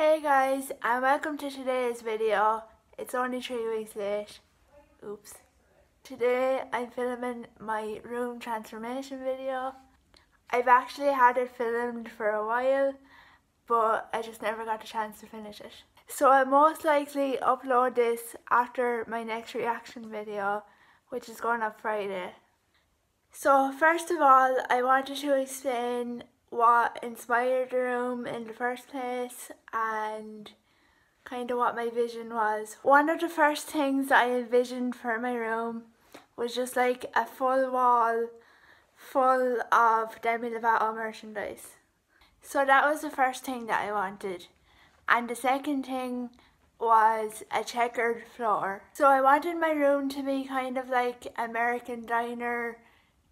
Hey guys and welcome to today's video. It's only three weeks late. Oops. Today I'm filming my room transformation video. I've actually had it filmed for a while but I just never got a chance to finish it. So I'll most likely upload this after my next reaction video which is going up Friday. So first of all I wanted to explain what inspired the room in the first place and kind of what my vision was. One of the first things that I envisioned for my room was just like a full wall full of Demi Lovato merchandise. So that was the first thing that I wanted. And the second thing was a checkered floor. So I wanted my room to be kind of like American diner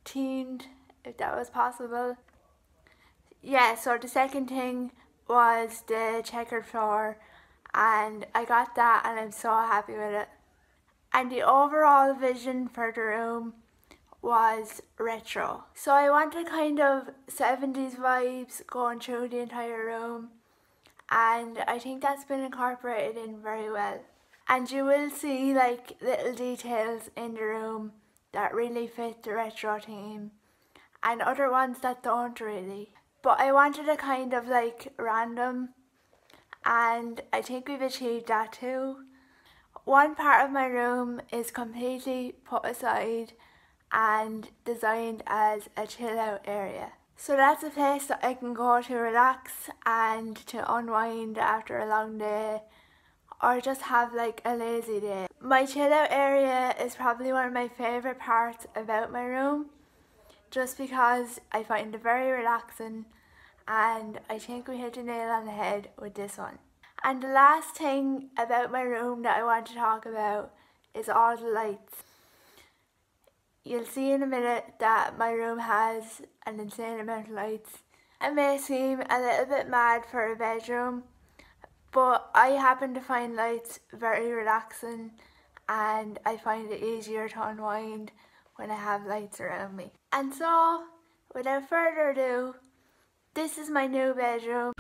themed, if that was possible yeah, so the second thing was the checkered floor and I got that and I'm so happy with it. And the overall vision for the room was retro. So I wanted kind of 70s vibes going through the entire room and I think that's been incorporated in very well. And you will see like little details in the room that really fit the retro theme and other ones that don't really but I wanted a kind of like random and I think we've achieved that too. One part of my room is completely put aside and designed as a chill out area. So that's a place that I can go to relax and to unwind after a long day or just have like a lazy day. My chill out area is probably one of my favourite parts about my room just because I find it very relaxing and I think we hit the nail on the head with this one. And the last thing about my room that I want to talk about is all the lights. You'll see in a minute that my room has an insane amount of lights. It may seem a little bit mad for a bedroom, but I happen to find lights very relaxing and I find it easier to unwind when I have lights around me. And so, without further ado, this is my new bedroom.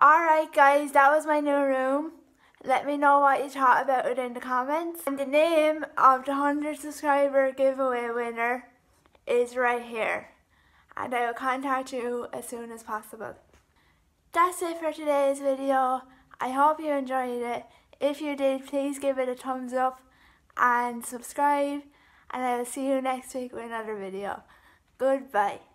Alright guys, that was my new room. Let me know what you thought about it in the comments. And the name of the 100 subscriber giveaway winner is right here. And I will contact you as soon as possible. That's it for today's video. I hope you enjoyed it. If you did, please give it a thumbs up and subscribe. And I will see you next week with another video. Goodbye.